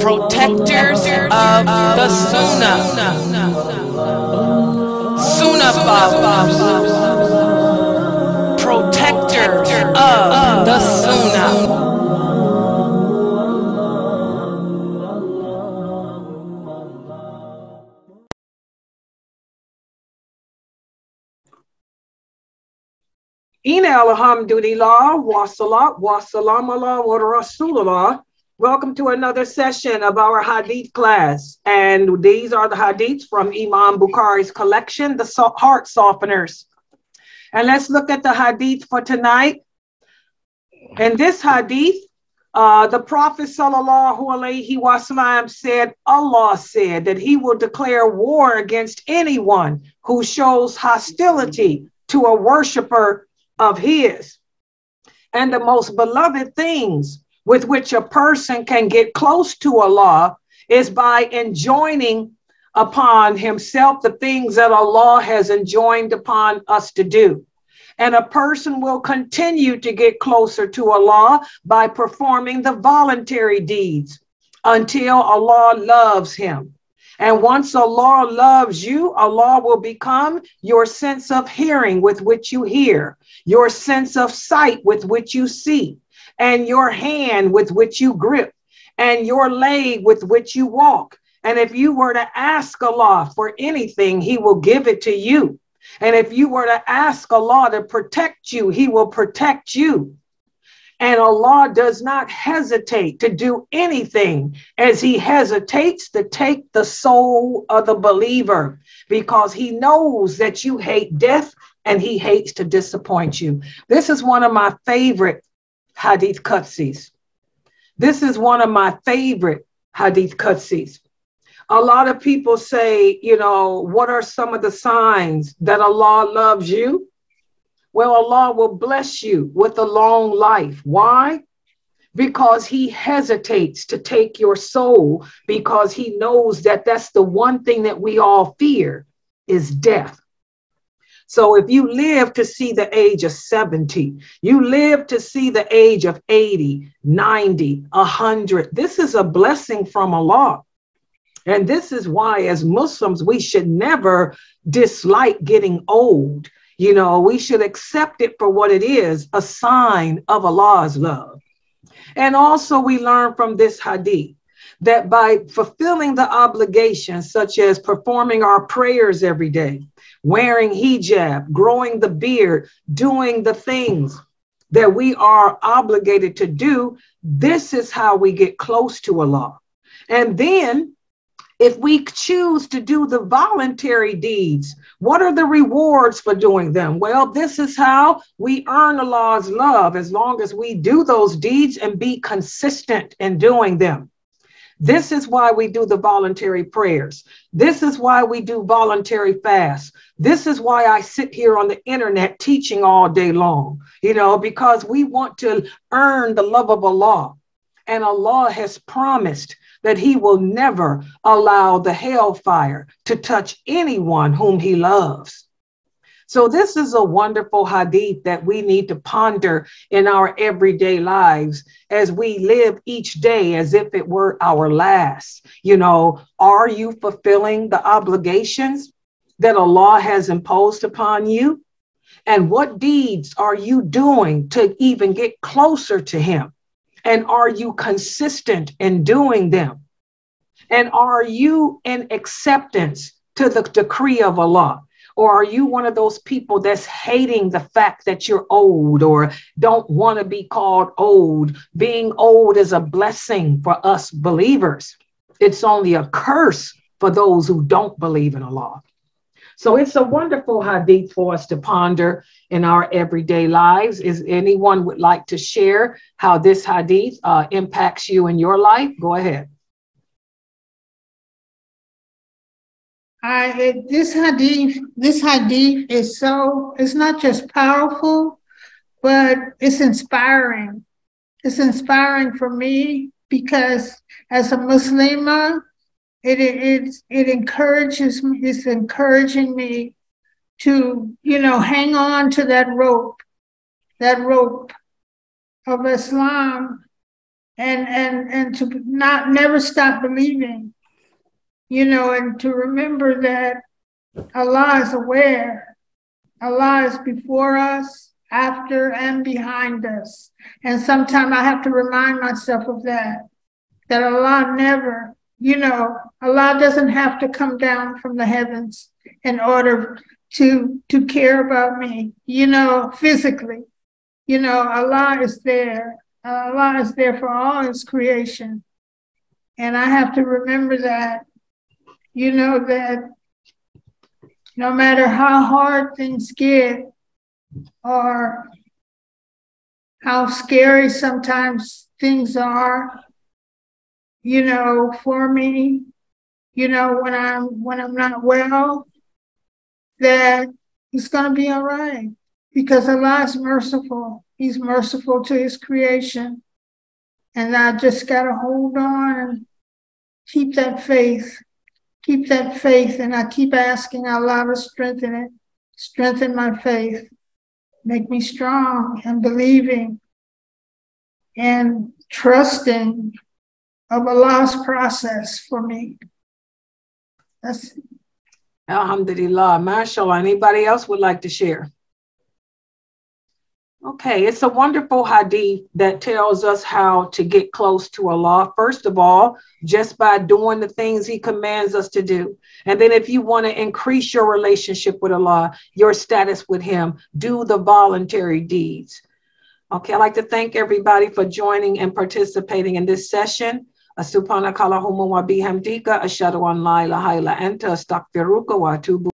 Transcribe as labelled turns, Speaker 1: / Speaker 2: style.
Speaker 1: protectors of the Sunnah. Sunnah protectors of the Sunnah.
Speaker 2: Ina alhamdulillah, wa salat, wa rasulullah. Welcome to another session of our hadith class. And these are the hadiths from Imam Bukhari's collection, the heart softeners. And let's look at the hadith for tonight. In this hadith, uh, the Prophet wasallam said, Allah said that he will declare war against anyone who shows hostility to a worshiper of his. And the most beloved things with which a person can get close to Allah is by enjoining upon himself the things that Allah has enjoined upon us to do. And a person will continue to get closer to Allah by performing the voluntary deeds until Allah loves him. And once Allah loves you, Allah will become your sense of hearing with which you hear, your sense of sight with which you see, and your hand with which you grip, and your leg with which you walk. And if you were to ask Allah for anything, He will give it to you. And if you were to ask Allah to protect you, He will protect you. And Allah does not hesitate to do anything as He hesitates to take the soul of the believer because He knows that you hate death and He hates to disappoint you. This is one of my favorite hadith qudsis. This is one of my favorite hadith qudsis. A lot of people say, you know, what are some of the signs that Allah loves you? Well, Allah will bless you with a long life. Why? Because he hesitates to take your soul because he knows that that's the one thing that we all fear is death. So if you live to see the age of 70, you live to see the age of 80, 90, 100, this is a blessing from Allah. And this is why, as Muslims, we should never dislike getting old you know, we should accept it for what it is a sign of Allah's love. And also, we learn from this hadith that by fulfilling the obligations, such as performing our prayers every day, wearing hijab, growing the beard, doing the things that we are obligated to do, this is how we get close to Allah. And then if we choose to do the voluntary deeds, what are the rewards for doing them? Well, this is how we earn Allah's love as long as we do those deeds and be consistent in doing them. This is why we do the voluntary prayers. This is why we do voluntary fasts. This is why I sit here on the internet teaching all day long, you know, because we want to earn the love of Allah. And Allah has promised that he will never allow the hellfire to touch anyone whom he loves. So, this is a wonderful hadith that we need to ponder in our everyday lives as we live each day as if it were our last. You know, are you fulfilling the obligations that Allah has imposed upon you? And what deeds are you doing to even get closer to Him? And are you consistent in doing them? And are you in acceptance to the decree of Allah? Or are you one of those people that's hating the fact that you're old or don't want to be called old? Being old is a blessing for us believers. It's only a curse for those who don't believe in Allah. So it's a wonderful hadith for us to ponder in our everyday lives. Is anyone would like to share how this hadith uh, impacts you in your life? Go ahead.
Speaker 3: I, this hadith, this hadith is so, it's not just powerful, but it's inspiring. It's inspiring for me because as a Muslima, it, it, it encourages me, it's encouraging me to, you know, hang on to that rope, that rope of Islam and and and to not never stop believing, you know, and to remember that Allah is aware. Allah is before us, after, and behind us. And sometimes I have to remind myself of that. That Allah never, you know, Allah doesn't have to come down from the heavens in order to to care about me, you know, physically. You know, Allah is there. Allah is there for all his creation. And I have to remember that, you know, that no matter how hard things get or how scary sometimes things are, you know, for me, you know, when I'm when I'm not well, that it's gonna be all right because Allah is merciful. He's merciful to his creation. And I just got to hold on and keep that faith, keep that faith. And I keep asking Allah to strengthen it, strengthen my faith, make me strong and believing and trusting of Allah's process for me. That's
Speaker 2: Alhamdulillah. MashaAllah. Anybody else would like to share? Okay, it's a wonderful hadith that tells us how to get close to Allah. First of all, just by doing the things He commands us to do. And then, if you want to increase your relationship with Allah, your status with Him, do the voluntary deeds. Okay, I'd like to thank everybody for joining and participating in this session. Subhanaka Allahumma wa bihamdika ashhadu an la ilaha illa anta astaghfiruka wa atubu